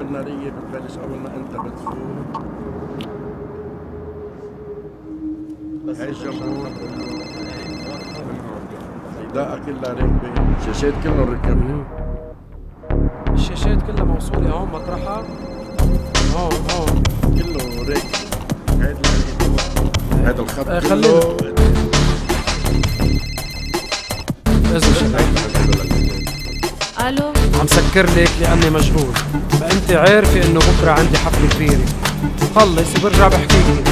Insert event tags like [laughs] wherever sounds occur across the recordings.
اللعبة النارية بتبلش أول ما أنت بتفوت بس هاي الجمهور. إضاءة كلها ركبة شاشات كلهم ركبنا الشاشات كلها موصولة. هون مطرحها هون هون. كله ركب هيدا هذا الخط آه، كله. خلينا. شباب ألو عم سكر لك لأني مشغول. ما انت عارفه إنه بكرة عندي حفلة كبيرة. خلص وبرجع بحكي لك.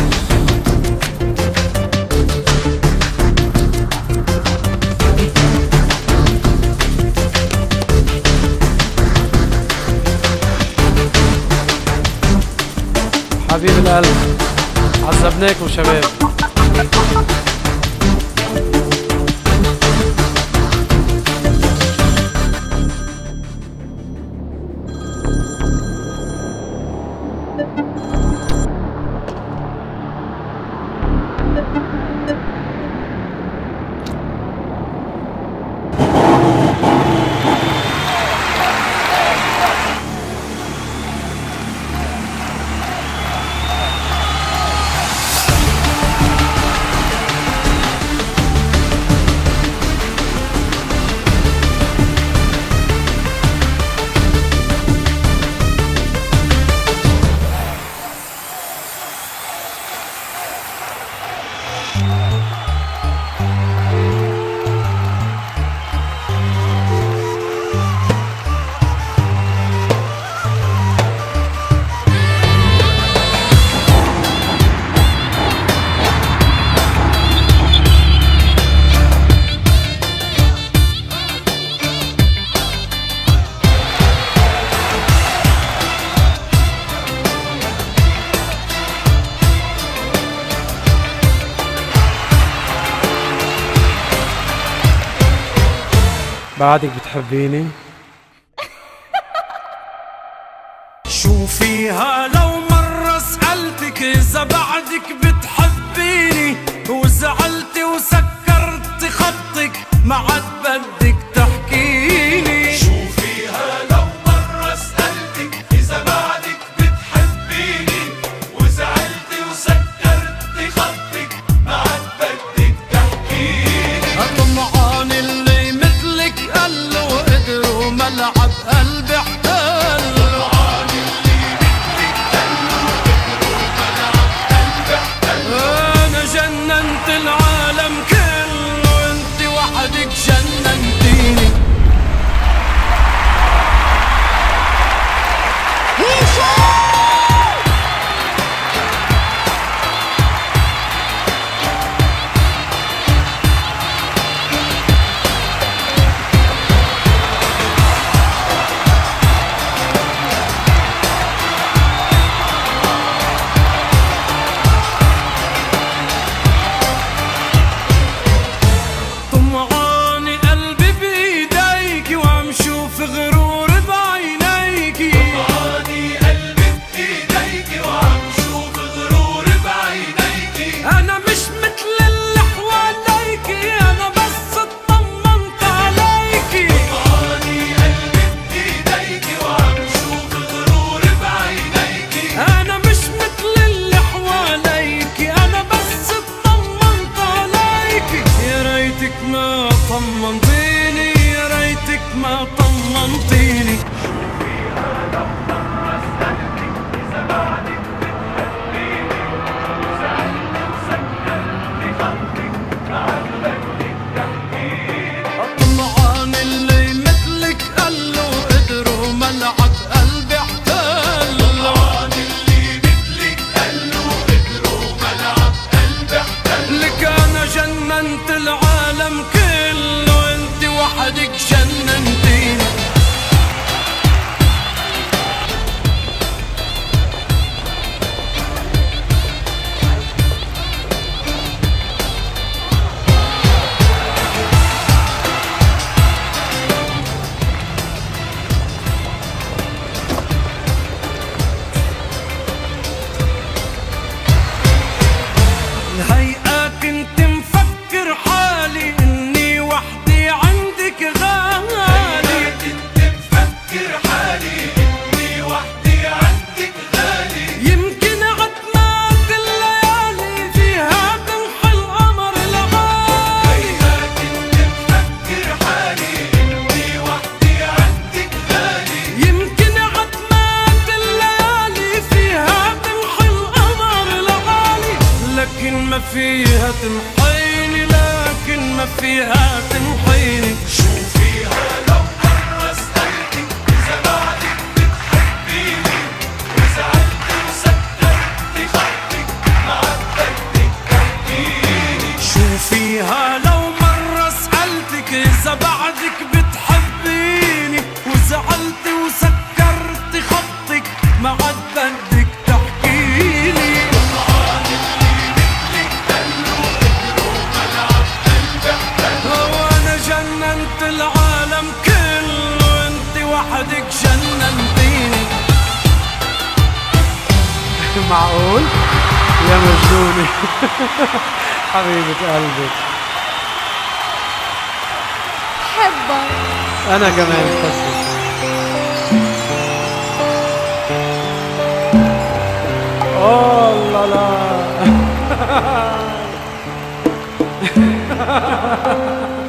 حبيب القلب عذبناكم شباب. بعدك بتحبيني؟ شو فيها لو مرة سألتك إذا بعدك بتحبيني؟ وزعلتي وسكرت خطك ما عاد العالم كله انت وحدك جننتيني. بعدك بتحبيني وزعلت وسكرت خطك ما عاد بدك تحكيني. وأنا جننت العالم كله أنت وحدك جننتيني. معقول؟ يا مجنونة. [laughs] حبيبة قلبي. حبك أنا كمان. بحبك لا لا. [laughs]